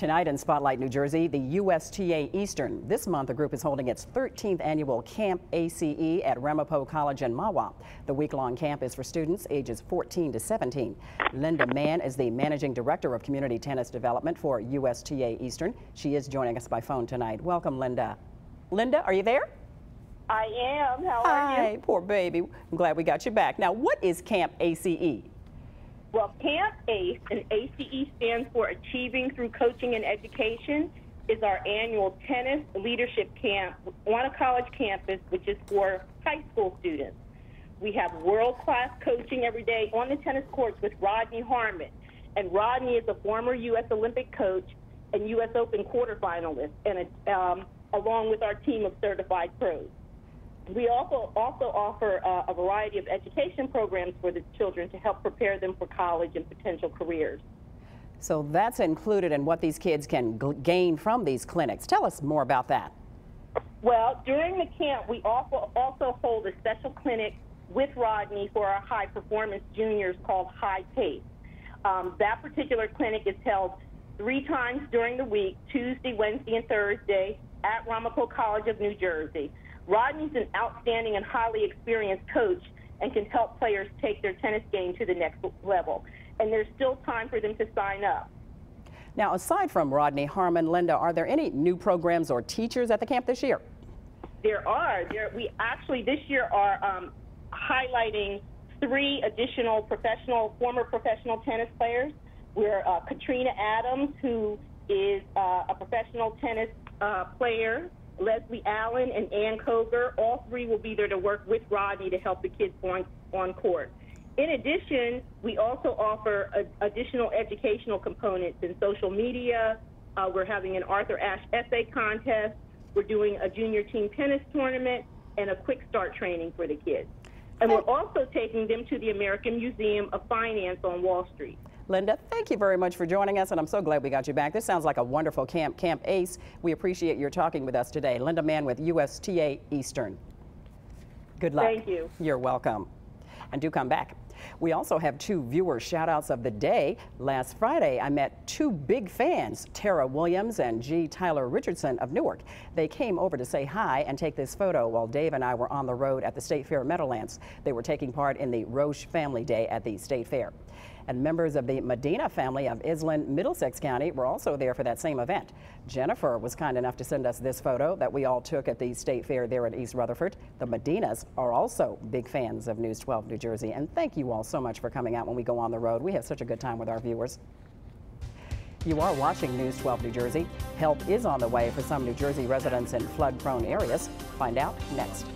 Tonight in Spotlight, New Jersey, the USTA Eastern. This month, the group is holding its 13th annual Camp ACE at Ramapo College in Mahwah. The week-long camp is for students ages 14 to 17. Linda Mann is the Managing Director of Community Tennis Development for USTA Eastern. She is joining us by phone tonight. Welcome, Linda. Linda, are you there? I am. How are Hi, you? poor baby. I'm glad we got you back. Now, what is Camp ACE? Well, Camp ACE, and ACE stands for Achieving Through Coaching and Education, is our annual tennis leadership camp on a college campus, which is for high school students. We have world class coaching every day on the tennis courts with Rodney Harmon. And Rodney is a former U.S. Olympic coach and U.S. Open quarterfinalist, and um, along with our team of certified pros. We also also offer uh, a variety of education programs for the children to help prepare them for college and potential careers. So that's included in what these kids can gain from these clinics. Tell us more about that. Well, during the camp, we also also hold a special clinic with Rodney for our high performance juniors called High Pace. Um, that particular clinic is held three times during the week, Tuesday, Wednesday, and Thursday at Ramapo College of New Jersey. Rodney's an outstanding and highly experienced coach and can help players take their tennis game to the next level. And there's still time for them to sign up. Now, aside from Rodney Harmon, Linda, are there any new programs or teachers at the camp this year? There are. There, we actually this year are um, highlighting three additional professional, former professional tennis players. We're uh, Katrina Adams, who is uh, a professional tennis uh, player Leslie Allen, and Ann Koger. All three will be there to work with Rodney to help the kids on, on court. In addition, we also offer a, additional educational components in social media. Uh, we're having an Arthur Ashe essay contest. We're doing a junior team tennis tournament and a quick start training for the kids. And we're also taking them to the American Museum of Finance on Wall Street. Linda, thank you very much for joining us, and I'm so glad we got you back. This sounds like a wonderful camp, Camp ACE. We appreciate your talking with us today. Linda Mann with USTA Eastern. Good luck. Thank you. You're welcome. And do come back. We also have two viewer shout outs of the day. Last Friday, I met two big fans, Tara Williams and G. Tyler Richardson of Newark. They came over to say hi and take this photo while Dave and I were on the road at the State Fair Meadowlands. They were taking part in the Roche Family Day at the State Fair. And members of the Medina family of Iselin, Middlesex County were also there for that same event. Jennifer was kind enough to send us this photo that we all took at the State Fair there at East Rutherford. The Medinas are also big fans of News 12 New Jersey. And thank all so much for coming out when we go on the road. We have such a good time with our viewers. You are watching News 12 New Jersey. Help is on the way for some New Jersey residents in flood prone areas. Find out next.